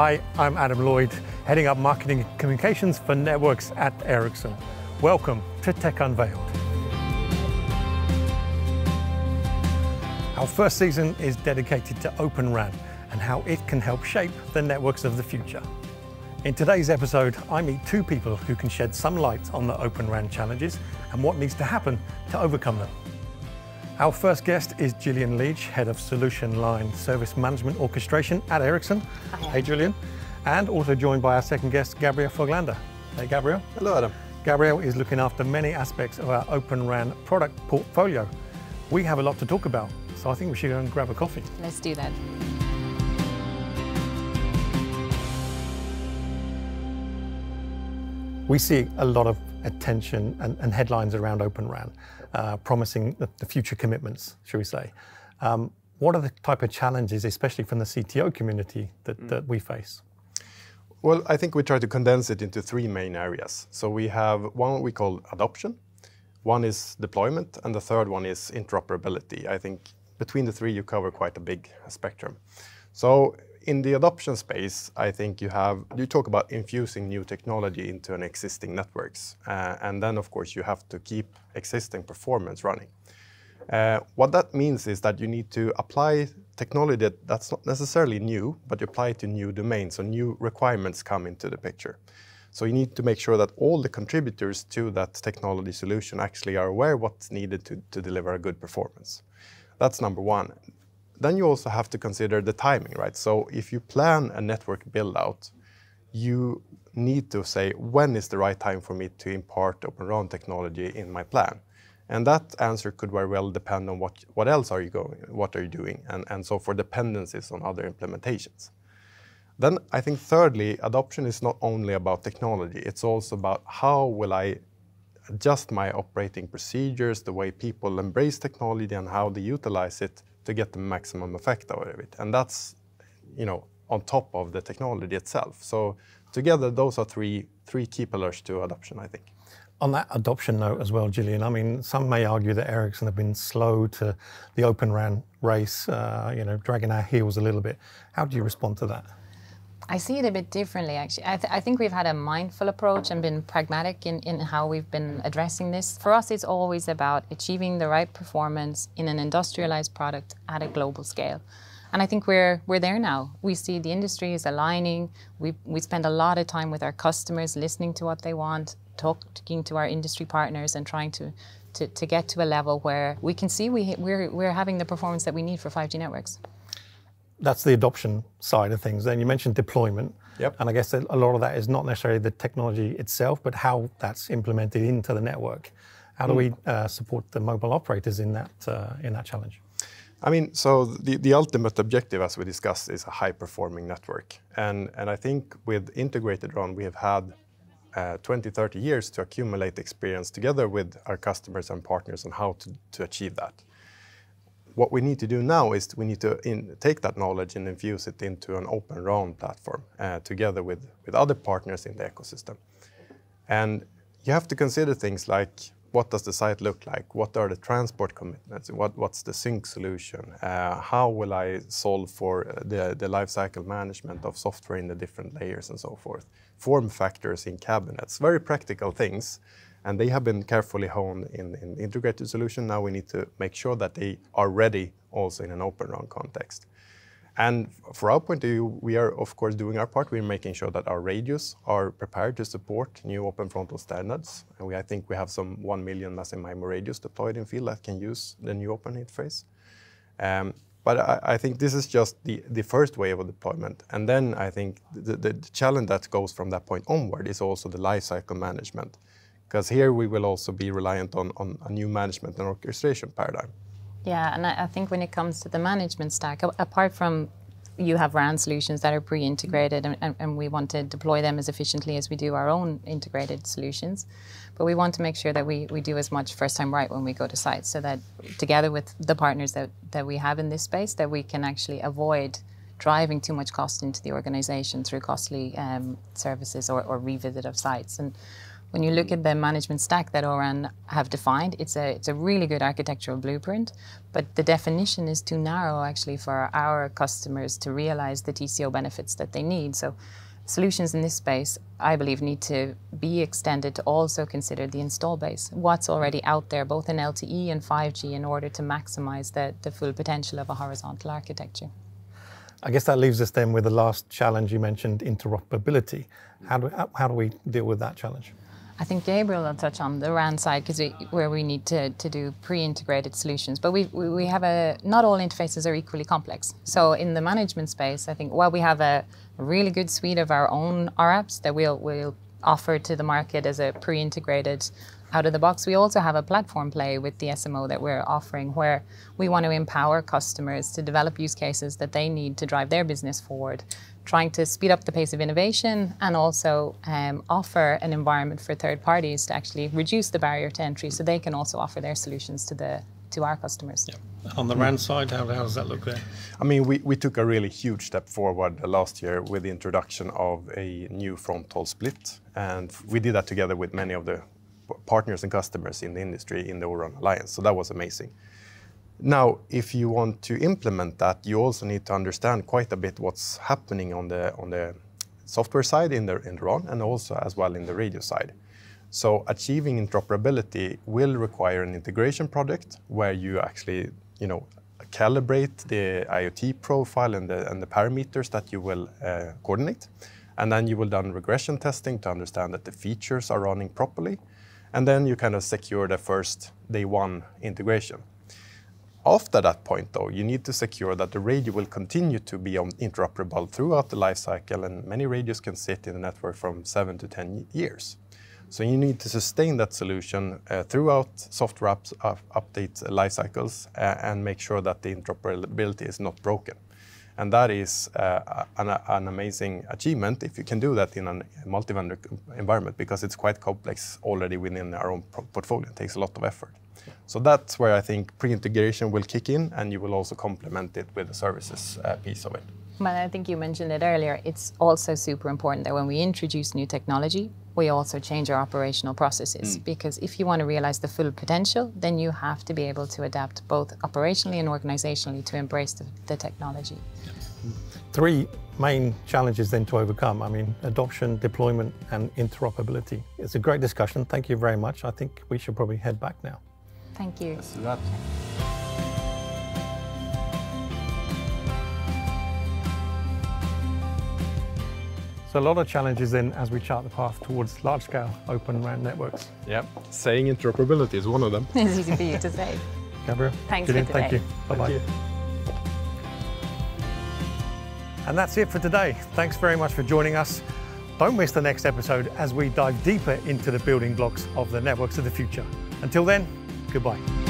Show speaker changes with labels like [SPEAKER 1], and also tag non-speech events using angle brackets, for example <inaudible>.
[SPEAKER 1] Hi, I'm Adam Loyd, heading up marketing and communications for networks at Ericsson. Welcome to Tech Unveiled. Our first season is dedicated to Open RAN and how it can help shape the networks of the future. In today's episode, I meet two people who can shed some light on the Open RAN challenges and what needs to happen to overcome them. Our first guest is Gillian Leetch, Head of Solution Line Service Management Orchestration at Ericsson.
[SPEAKER 2] Hi.
[SPEAKER 1] Hey, Gillian. And also joined by our second guest, Gabriel Foglander. Hey, Gabriel.
[SPEAKER 3] Hello, Adam.
[SPEAKER 1] Gabriel is looking after many aspects of our Open RAN product portfolio. We have a lot to talk about, so I think we should go and grab a coffee.
[SPEAKER 2] Let's do that.
[SPEAKER 1] We see a lot of attention and, and headlines around Open RAN, uh, promising the, the, future commitments, shall we say. Um, what are the type of challenges, especially from the CTO community, that, mm. that we face?
[SPEAKER 3] Well, I think we try to condense it into three main areas. So we have one we call adoption, one is deployment, and the third one is interoperability. I think between the three, you cover quite a big spectrum. So in the adoption space, I think you have you talk about infusing new technology into an existing networks, uh, and then of course you have to keep existing performance running. Uh, what that means is that you need to apply technology that, that's not necessarily new, but you apply it to new domains, so new requirements come into the picture. So you need to make sure that all the contributors to that technology solution actually are aware what's needed to, to deliver a good performance. That's number one. Then you also have to consider the timing, right? So if you plan a network build out, you need to say, when is the right time for me to impart Open RAN technology in my plan? And that answer could very well depend on what, what else are you going, what are you doing, and, and so for dependencies on other implementations. Then I think thirdly, adoption is not only about technology, it's also about how will I adjust my operating procedures, the way people embrace technology and how they utilize it to get the maximum effect out of it. And that's, you know, on top of the technology itself. So together, those are three three key pillars to adoption, I think.
[SPEAKER 1] On that adoption note as well, Gillian, I mean, some may argue that Ericsson have been slow to the Open RAN race, uh, you know, dragging our heels a little bit. How do you respond to that?
[SPEAKER 2] I see it a bit differently, actually. I, th I, think we've had a mindful approach and been pragmatic in, in how we've been addressing this. For us, it's always about achieving the right performance in an industrialized product at a global scale. And I think we're, we're there now. We see the industry is aligning. We, we spend a lot of time with our customers, listening to what they want, talking to our industry partners, and trying to, to, to get to a level where we can see we, we're, we're having the performance that we need for 5G networks
[SPEAKER 1] that's the adoption side of things. Then you mentioned deployment.
[SPEAKER 3] Yep.
[SPEAKER 1] And I guess a lot of that is not necessarily the technology itself, but how that's implemented into the network. How do mm. we uh, support the mobile operators in that uh, in that challenge?
[SPEAKER 3] I mean, so the, the ultimate objective, as we discussed, is a high performing network. And, and I think with integrated RAN, we have had uh, 20, 30 years to accumulate experience together with our customers and partners on how to, to achieve that what we need to do now is we need to in, take that knowledge and infuse it into an open RAN platform uh, together with, with other partners in the ecosystem. And you have to consider things like what does the site look like? What are the transport commitments? What, what's the sync solution? Uh, how will I solve for the, the lifecycle management of software in the different layers and so forth? Form factors in cabinets, very practical things and they have been carefully honed in, in integrated solution. Now we need to make sure that they are ready also in an open RAN context. And for our point of view, we are of course doing our part. We're making sure that our radios are prepared to support new open fronthaul standards. And we, I think we have some 1 million massive MIMO radios deployed in field that can use the new open interface. Um, but I, I, think this is just the, the first wave of deployment. And then I think the, the, the challenge that goes from that point onward is also the lifecycle management because here we will also be reliant on, on a new management and orchestration paradigm.
[SPEAKER 2] Yeah, and I, think when it comes to the management stack, apart from you have RAN solutions that are pre-integrated and, and, and, we want to deploy them as efficiently as we do our own integrated solutions. But we want to make sure that we, we do as much first time right when we go to sites so that together with the partners that, that we have in this space that we can actually avoid driving too much cost into the organization through costly um, services or, or revisit of sites. And when you look mm. at the management stack that ORAN have defined, it's a, it's a really good architectural blueprint, but the definition is too narrow actually for our customers to realize the TCO benefits that they need. So solutions in this space, I believe, need to be extended to also consider the install base, what's mm. already out there, both in LTE and 5G, in order to maximize the, the full potential of a horizontal architecture.
[SPEAKER 1] I guess that leaves us then with the last challenge you mentioned, interoperability. Mm. How do, how do we deal with that challenge?
[SPEAKER 2] I think Gabriel will touch on the RAN side because where we need to, to do pre-integrated solutions. But we, we have a, not all interfaces are equally complex. So in the management space, I think while we have a really good suite of our own RApps that we'll, we'll offer to the market as a pre-integrated out of the box, we also have a platform play with the SMO that we're offering where we want to empower customers to develop use cases that they need to drive their business forward trying to speed up the pace of innovation and also um, offer an environment for third parties to actually reduce the barrier to entry so they can also offer their solutions to the to our customers.
[SPEAKER 1] Yeah. On the RAN side, how, how does that look there?
[SPEAKER 3] I mean, we, we took a really huge step forward last year with the introduction of a new fronthaul split. And we did that together with many of the partners and customers in the industry in the ORAN Alliance. So that was amazing. Now, if you want to implement that, you also need to understand quite a bit what's happening on the on the software side in the in RAN and also as well in the radio side. So achieving interoperability will require an integration project where you actually, you know, calibrate the IoT profile and the and the parameters that you will uh, coordinate. And then you will done regression testing to understand that the features are running properly. And then you kind of secure the first day one integration. After that point, though, you need to secure that the radio will continue to be interoperable throughout the life cycle, and many radios can sit in the network from seven to 10 years. So you need to sustain that solution uh, throughout software apps, uh, update life cycles uh, and make sure that the interoperability is not broken. And that is uh, an, an, amazing achievement if you can do that in a multi-vendor environment because it's quite complex already within our own portfolio. It takes a lot of effort. So that's where I think pre-integration will kick in, and you will also complement it with the services uh, piece of it.
[SPEAKER 2] But I think you mentioned it earlier. It's also super important that when we introduce new technology, we also change our operational processes. Mm. Because if you want to realize the full potential, then you have to be able to adapt both operationally and organizationally to embrace the, the technology.
[SPEAKER 1] Three main challenges then to overcome. I mean, adoption, deployment, and interoperability. It's a great discussion. Thank you very much. I think we should probably head back now.
[SPEAKER 2] Thank you.
[SPEAKER 1] So a lot of challenges then as we chart the path towards large-scale open RAN networks.
[SPEAKER 3] Yeah, saying interoperability is one of them. <laughs>
[SPEAKER 2] it's easy for you to say.
[SPEAKER 1] Gabriel,
[SPEAKER 2] Thanks Julian,
[SPEAKER 1] thank you. Bye-bye. And that's it for today. Thanks very much for joining us. Don't miss the next episode as we dive deeper into the building blocks of the networks of the future. Until then, Goodbye.